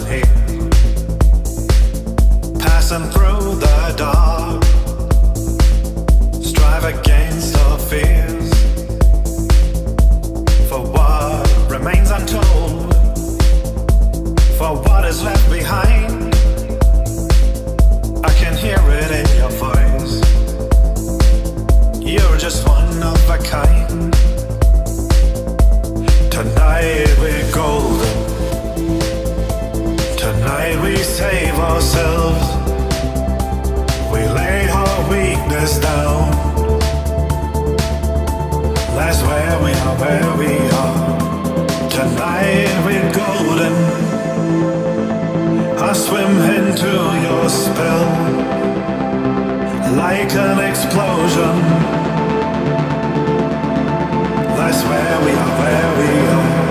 time here. Passing through the dark. Strive against our fears. For what remains untold. For what is left behind. I can hear it in your voice. You're just one of a kind. Tonight we're golden. Tonight we save ourselves. We laid our weakness down. That's where we are, where we are. Tonight we're golden. I swim into your spell like an explosion. That's where we are, where we are.